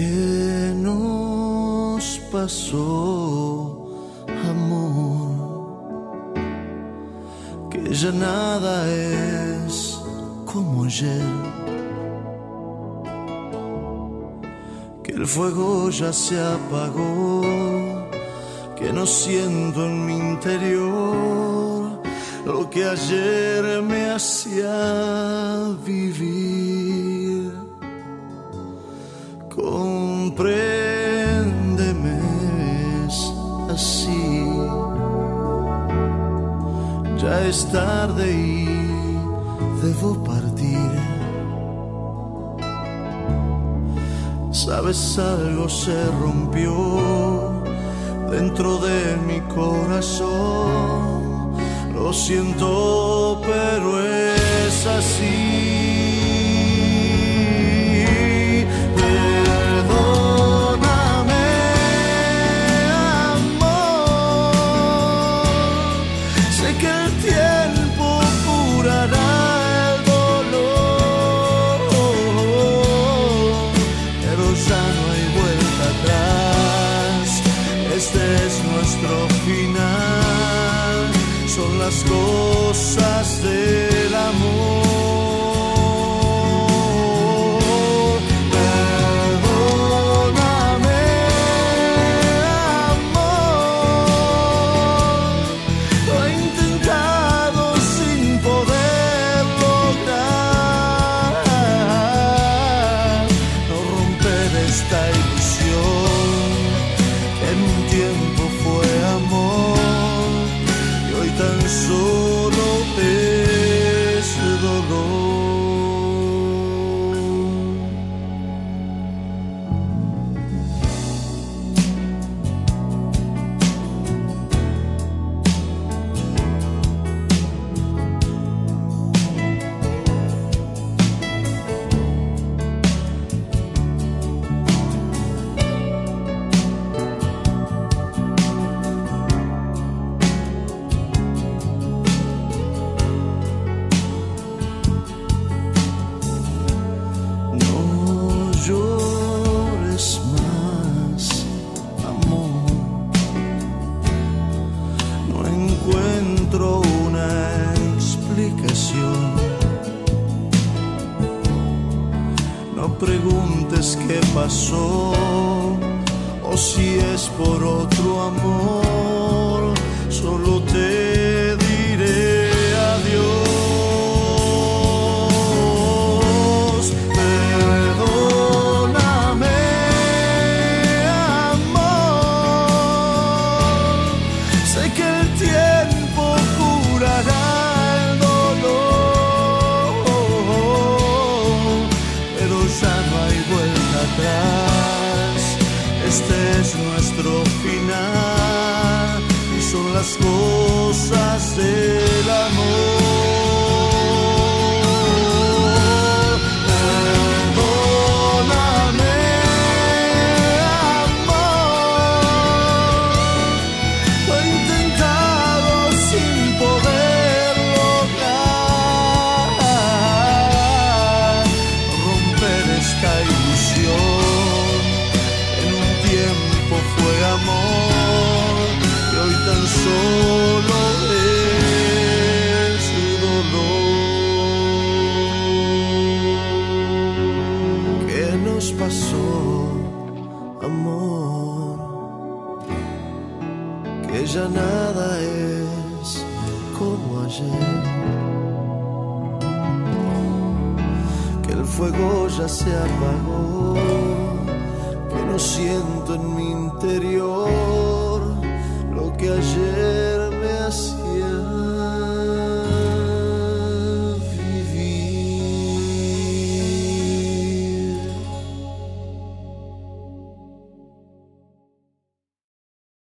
¿Qué nos pasó, amor? Que ya nada es como ayer. Que el fuego ya se apagó. Que no siento en mi interior lo que ayer me hacía vivir. Compréndeme es así. Ya es tarde y debo partir. Sabes, algo se rompió dentro de mi corazón. Lo siento, pero es así. Las cosas del preguntes qué pasó o si es por otro amor. Solo Es nuestro final son las cosas del amor. Ya nada es como ayer. Que el fuego ya se apagó, que no siento en mi interior